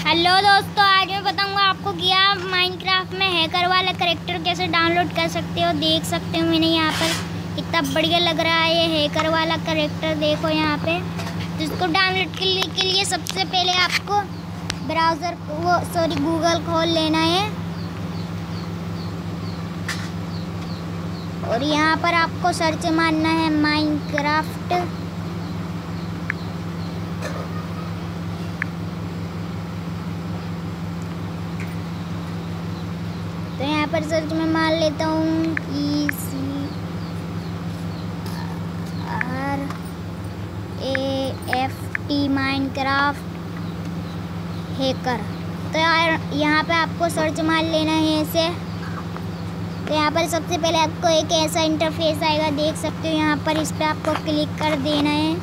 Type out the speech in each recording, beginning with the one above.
Hello दोस्तों, आज मैं बताऊँगा आपको कि आप माइनक्राफ्ट में हैकर वाला करेक्टर कैसे डाउनलोड कर सकते हो। देख सकते हो मैंने यहाँ पर। कितना बढ़िया लग रहा है ये हैकर वाला करेक्टर देखो यहाँ पे। जिसको डाउनलोड के लिए सबसे पहले आपको ब्राउज़र वो सॉरी गूगल खोल लेना है। और यहाँ पर आपको सर्च मारना है माइनक्राफ्ट तो यहाँ पर सर्च में मार लेता हूँ। E C R A F T Minecraft hacker तो यार, यहाँ पे आपको सर्च मार लेना है ऐसे। तो यहाँ पर सबसे पहले आपको एक ऐसा इंटरफेस आएगा, देख सकते हो। यहाँ पर इस पर आपको क्लिक कर देना है।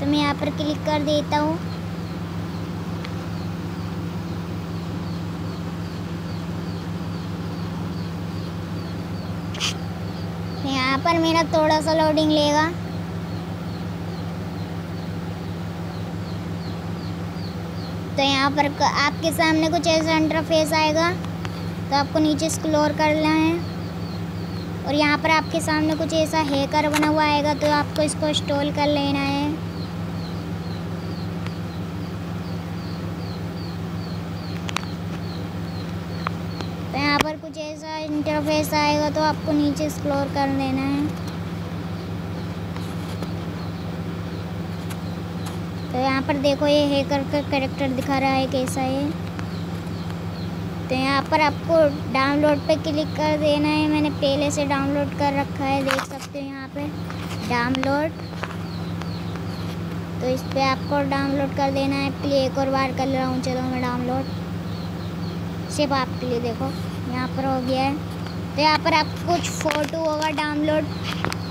तो मैं यहाँ पर क्लिक कर देता हूँ यहाँ पर मेरा थोड़ा सा लोडिंग लेगा। तो यहाँ पर आपके सामने कुछ ऐसा इंटरफेस आएगा तो आपको नीचे स्क्लोर करना है। और यहाँ पर आपके सामने कुछ ऐसा हैकर बना हुआ आएगा तो आपको इसको इंस्टॉल कर लेना है तो ऐसा इंटरफेस आएगा तो आपको नीचे एक्सप्लोर कर लेना है। तो यहाँ पर देखो, ये हैकर का करेक्टर दिखा रहा है कैसा है। तो यहाँ पर आपको डाउनलोड पे क्लिक कर देना है। मैंने पहले से डाउनलोड कर रखा है, देख सकते हो यहाँ पे। डाउनलोड तो इस पर आपको डाउनलोड कर देना है। प्ले एक और बार कर रहा हूँ, चलो मैं डाउनलोड सिर्फ़ आपके लिए देखो, यहाँ पर हो गया है। तो यहाँ पर आपको कुछ फ़ोटो होगा डाउनलोड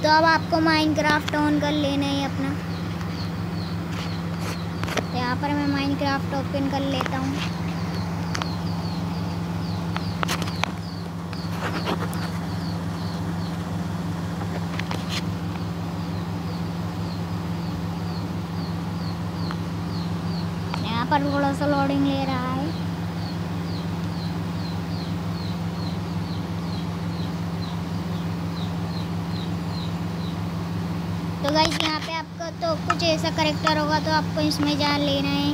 तो अब आपको माइनक्राफ्ट ऑन कर लेना है अपना। तो यहाँ पर मैं माइनक्राफ्ट ओपन कर लेता हूँ। पर थोड़ा सा लोडिंग ले रहा है तो गाइस यहाँ पे आपका तो कुछ ऐसा करेक्टर होगा तो आपको इसमें जान लेना है।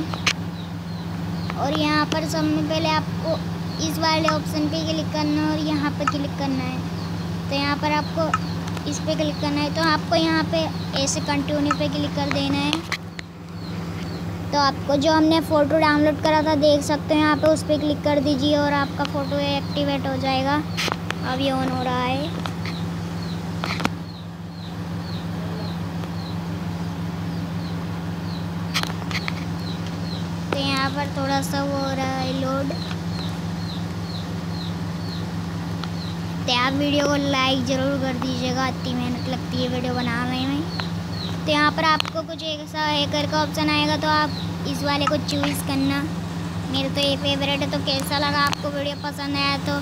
और यहाँ पर सबसे पहले आपको इस वाले ऑप्शन पे क्लिक करना है और यहाँ पे क्लिक करना है। तो यहाँ पर आपको इस पे क्लिक करना है। तो आपको यहाँ पे ऐसे कंटिन्यू पे क्लिक कर देना है। तो आपको जो हमने फ़ोटो डाउनलोड करा था, देख सकते हो, यहाँ पे उस पर क्लिक कर दीजिए और आपका फ़ोटो एक्टिवेट हो जाएगा। अब ये ऑन हो रहा है तो यहाँ पर थोड़ा सा वो हो रहा है लोड तो आप वीडियो को लाइक ज़रूर कर दीजिएगा, इतनी मेहनत लगती है वीडियो बनाने में। तो यहाँ पर आपको कुछ एक ऐसा हैकर का ऑप्शन आएगा तो आप इस वाले को चूज़ करना। मेरे तो ये फेवरेट है तो कैसा लगा आपको वीडियो पसंद आया तो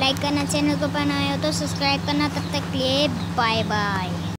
लाइक करना चैनल को बनाए हो तो सब्सक्राइब करना। तब तक लिए बाय बाय